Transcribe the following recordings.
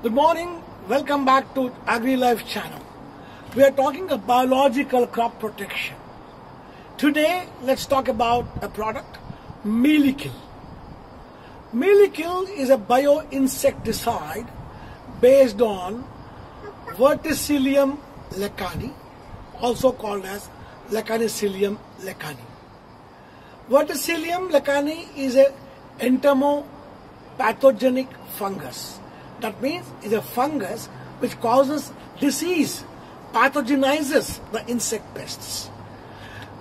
Good morning. Welcome back to AgriLife channel. We are talking about biological crop protection. Today, let's talk about a product, Mealikil. Mealikil is a bioinsecticide based on Verticillium lecanii, also called as Lecanicillium lecanii. Verticillium lecanii is a entomopathogenic fungus. That means it's a fungus which causes disease, pathogenizes the insect pests.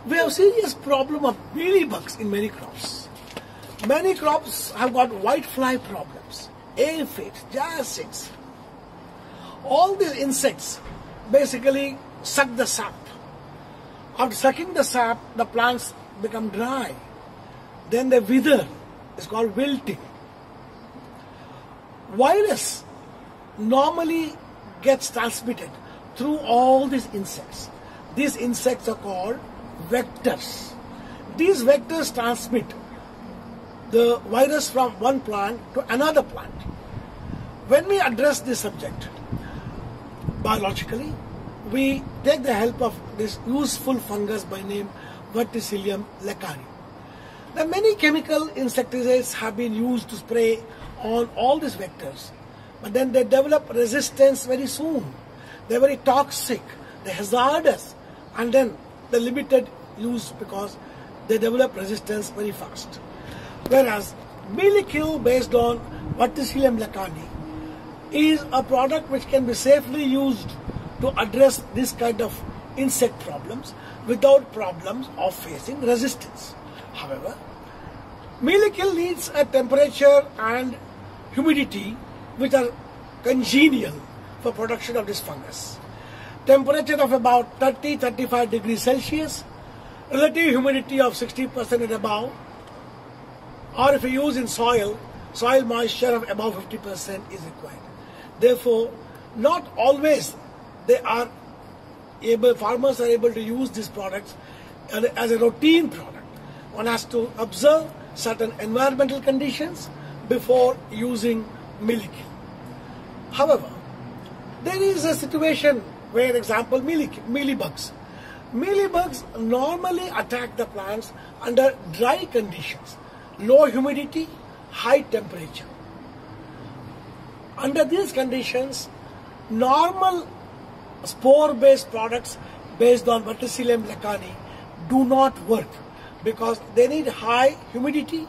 We have serious problem of mealybugs in many crops. Many crops have got white fly problems, aphids, jassids. All these insects basically suck the sap. After sucking the sap, the plants become dry. Then they wither. It's called wilting. Virus normally gets transmitted through all these insects. These insects are called vectors. These vectors transmit the virus from one plant to another plant. When we address this subject biologically, we take the help of this useful fungus by name Verticillium lecanii. Now, many chemical insecticides have been used to spray on all these vectors, but then they develop resistance very soon. They're very toxic, they're hazardous, and then the limited use because they develop resistance very fast. Whereas Mealikil based on Verticillium lecanii is a product which can be safely used to address this kind of insect problems without problems of facing resistance. However, Mealikil needs a temperature and humidity which are congenial for production of this fungus. Temperature of about 30-35 degrees Celsius, relative humidity of 60% and above, or if you use in soil, soil moisture of above 50% is required. Therefore, not always they are able, farmers are able to use these products as a routine product. One has to observe certain environmental conditions before using Mealikil. However, there is a situation where, example, mealybugs. Mealybugs normally attack the plants under dry conditions, low humidity, high temperature. Under these conditions, normal spore-based products based on Verticillium lecanii do not work because they need high humidity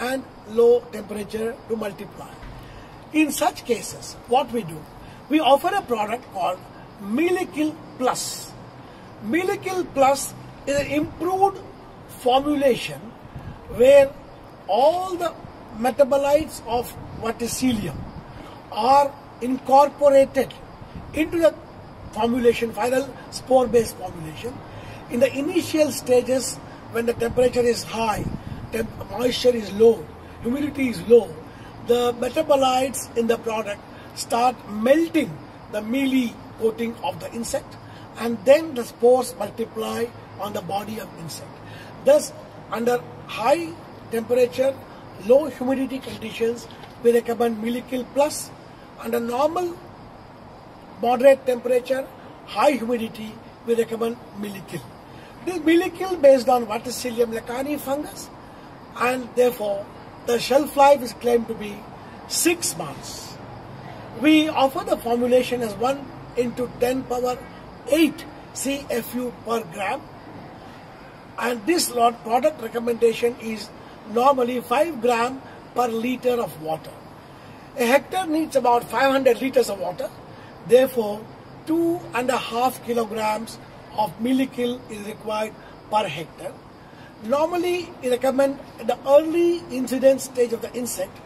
and low temperature to multiply. In such cases, what we do, we offer a product called Mealikil Plus. Mealikil Plus is an improved formulation where all the metabolites of verticillium are incorporated into the formulation, final spore-based formulation. In the initial stages, when the temperature is high, moisture is low, humidity is low, the metabolites in the product start melting the mealy coating of the insect and then the spores multiply on the body of insect. Thus, under high temperature, low humidity conditions, we recommend Mealikil Plus. Under normal moderate temperature, high humidity, we recommend Mealikil. This Mealikil based on Verticillium lecanii fungus and therefore the shelf life is claimed to be 6 months. We offer the formulation as 1 into 10 power 8 CFU per gram and this lot product recommendation is normally 5 gram per liter of water. A hectare needs about 500 liters of water. Therefore, two and a half kilograms of Mealikil is required per hectare. Normally, we recommend the early incident stage of the insect,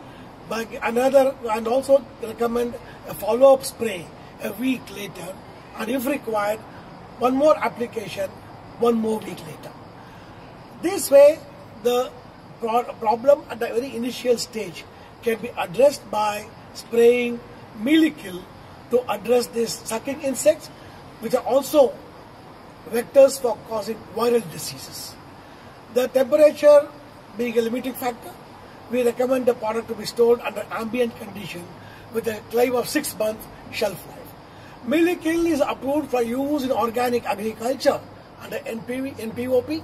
but another and also recommend a follow-up spray a week later, and if required, one more application one more week later. This way, the problem at the very initial stage can be addressed by spraying Mealikil to address these sucking insects, which are also vectors for causing viral diseases. The temperature being a limiting factor, we recommend the product to be stored under ambient condition with a claim of six month shelf life. Mealikil is approved for use in organic agriculture under NPV, NPOP.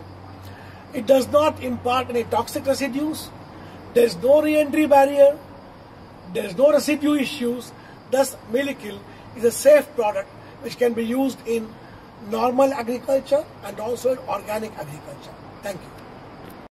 It does not impart any toxic residues. There is no re-entry barrier. There is no residue issues. Thus, Mealikil is a safe product which can be used in normal agriculture and also in organic agriculture. Thank you.